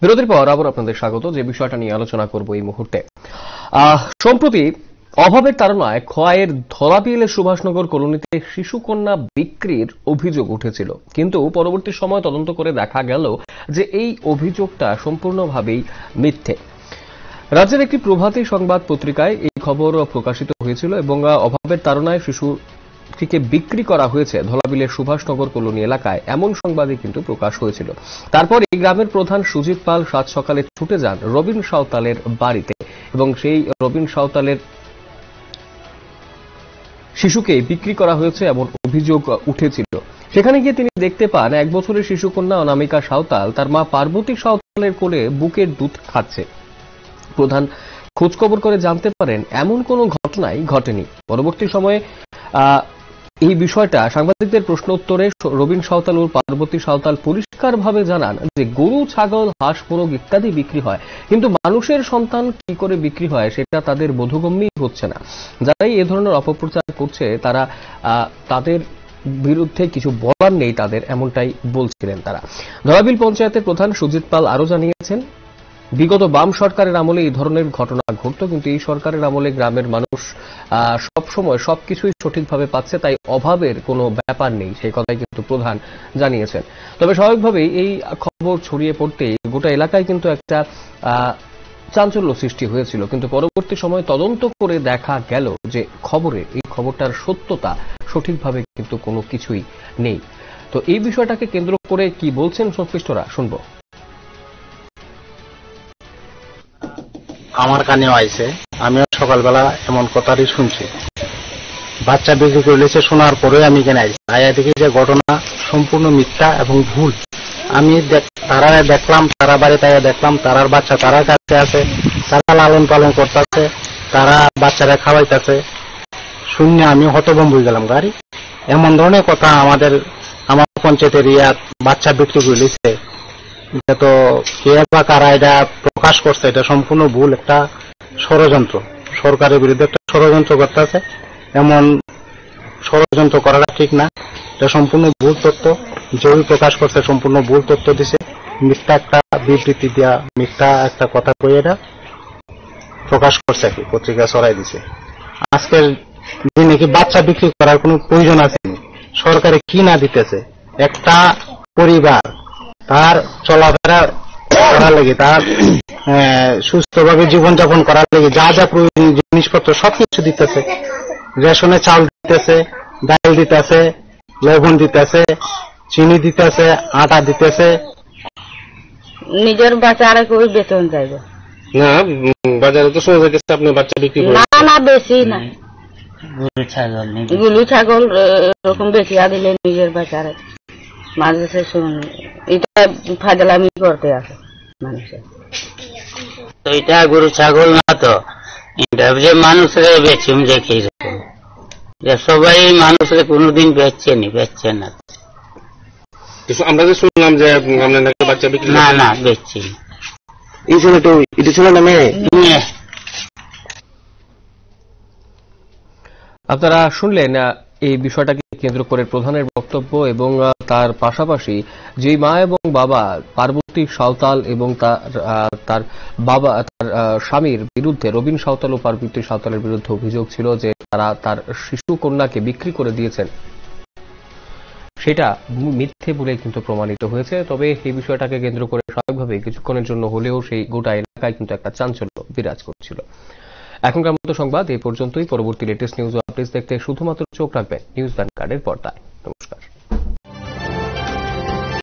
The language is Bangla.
বিরতির পর আবার আপনাদের স্বাগত। যে বিষয়টা নিয়ে আলোচনা করব এই মুহূর্তে। সম্প্রতি অভাবের তাড়নায় খোয়াইয়ের ধরাবিলের সুভাষনগর কলোনিতে শিশুকন্যা বিক্রির অভিযোগ উঠেছিল। কিন্তু পরবর্তী সময় তদন্ত করে দেখা গেল যে এই অভিযোগটা সম্পূর্ণভাবেই মিথ্যে। রাজ্যের একটি প্রভাতী সংবাদ পত্রিকায় এই খবর প্রকাশিত হয়েছিল এবং অভাবের তাড়নায় শিশুটিকে বিক্রি করা হয়েছে। ধলাবিলের সুভাষনগর কলোনি এলাকায় এমন সংবাদই কিন্তু প্রকাশ হয়েছিল। তারপর এই গ্রামের প্রধান সুজিত পাল সাত সকালে ছুটে যান রবিন সাঁওতালের বাড়িতে এবং সেই রবিন সাঁওতালের শিশুকে বিক্রি করা হয়েছে এমন অভিযোগ উঠেছিল। সেখানে গিয়ে তিনি দেখতে পান, এক বছরের শিশুকন্যা অনামিকা সাঁওতাল তার মা পার্বতী সাঁওতালের কোলে বুকের দুধ খাচ্ছে। প্রধান খোঁজখবর করে জানতে পারেন, এমন কোনো ঘটনাই ঘটেনি। পরবর্তী সময়ে এই বিষয়টা সাংবাদিকদের প্রশ্ন উত্তরে রবীন সাঁওতাল ও পার্বতী সাঁওতাল পরিষ্কারভাবে জানান যে গরু, ছাগল, হাঁস, মোরগ ইত্যাদি বিক্রি হয়। কিন্তু মানুষের সন্তান কি করে বিক্রি হয় সেটা তাদের বোধগম্যই হচ্ছে না। যারাই এ ধরনের অপপ্রচার করছে, তারা তাদের বিরুদ্ধে কিছু বলার নেই তাদের, এমনটাই বলছিলেন তারা। ধরাবিল পঞ্চায়েতের প্রধান সুজিত পাল আরও জানিয়েছেন, বিগত বাম সরকারের আমলে এই ধরনের ঘটনা ঘটত, কিন্তু এই সরকারের আমলে গ্রামের মানুষ সব সময় সবকিছুই সঠিকভাবে পাচ্ছে, তাই অভাবের কোনো ব্যাপার নেই, সেই কথাই কিন্তু প্রধান জানিয়েছেন। তবে স্বাভাবিকভাবেই এই খবর ছড়িয়ে পড়তেই গোটা এলাকায় কিন্তু একটা চাঞ্চল্য সৃষ্টি হয়েছিল। কিন্তু পরবর্তী সময় তদন্ত করে দেখা গেল যে খবরে এই খবরটার সত্যতা সঠিকভাবে কিন্তু কোনো কিছুই নেই। তো এই বিষয়টাকে কেন্দ্র করে কি বলছেন সংশ্লিষ্টরা? শুনব। আমার কানেও আইছে। আমিও সকালবেলা এমন কথারই শুনছি। বাচ্চা বিক্রি করলেছে, শোনার পরে আমি এখানে আইছি। আয়া দেখি যে ঘটনা সম্পূর্ণ মিথ্যা এবং ভুল। আমি তারা দেখলাম, তারা বাড়িতে আয়া দেখলাম, তারার বাচ্চা তারার কাছে আছে, তারা লালন পালন করতেছে, তারা বাচ্চারা খাওয়াইতেছে। শূন্য আমি হতবম্ব হয়ে গেলাম, গাড়ি। এমন ধরনের কথা আমাদের, আমার পঞ্চায়েতের ইয়াত বাচ্চা বিক্রি করলেছে। এটা তো কে বা কারা এটা প্রকাশ করছে, এটা সম্পূর্ণ ভুল, একটা ষড়যন্ত্র। সরকারের বিরুদ্ধে একটা ষড়যন্ত্র করতে আছে এমন ষড়যন্ত্র করাটা ঠিক না। এটা সম্পূর্ণ ভুল তথ্য। জয়ী প্রকাশ করছে, সম্পূর্ণ ভুল তথ্য দিছে। মিথ্যা একটা বিবৃতি দেওয়া মিথ্যা একটা কথা কয়ে এটা প্রকাশ করছে কি, পত্রিকা ছড়াই দিছে। আজকের দিনে কি বাচ্চা বিক্রি করার কোনো প্রয়োজন আছে সরকারে কি না দিতেছে? একটা পরিবার তার চলাফেরা করার লেগে, তার সুস্থভাবে জীবনযাপন করার লেগে যা যা প্রয়োজনীয় জিনিসপত্র সবকিছু দিতেছে। রেশনে চাল দিতেছে ডাল দিতেছে লবণ দিতেছে চিনি দিতেছে আটা দিতেছে। নিজের বাচ্চা আর কবি বেতন চাইবে না বাজারে তো শোনা যাচ্ছে আপনি বাচ্চা বিক্রি করেন। না না বেশি না। গরু ছাগল নেই। গুলু ছাগল এরকম বেশি দিলে নিজের বাচ্চারে মানুষের শুন এটা ফাজলামি করতে আছে মানুষের। তো এটা গরু ছাগল না তো। এটা যে মানুষরে বেচুম যে সবাই মানুষরে কোনোদিন বেচছে নি বেচছে না। আমরা যে শুনলাম যে নাকি বাচ্চা বিক্রি না না বেচছি এই ছিল তো এটা ছিল না মেয়ে? আপনারা শুনলেন এই বিষয়টাকে কেন্দ্র করে প্রধানের বক্তব্য এবং তার পাশাপাশি যেই মা এবং বাবা পার্বতী সাঁওতাল এবং তার বাবা, তার স্বামীর বিরুদ্ধে, রবীন সাঁওতাল ও পার্বতী সাঁওতালের বিরুদ্ধে অভিযোগ ছিল যে তারা তার শিশু কন্যাকে বিক্রি করে দিয়েছেন। সেটা মিথ্যে বলে কিন্তু প্রমাণিত হয়েছে, তবে এই বিষয়টাকে কেন্দ্র করে স্বাভাবিকভাবে কিছুক্ষণের জন্য হলেও সেই গোটা এলাকায় কিন্তু একটা চাঞ্চল্য বিরাজ করছিল। এখনকার মতো সংবাদ এই পর্যন্তই। পরবর্তী লেটেস্ট নিউজ ও আপডেটস দেখতে শুধুমাত্র চোখ রাখবেন নিউজ ভ্যানগার্ডের পর্দায়।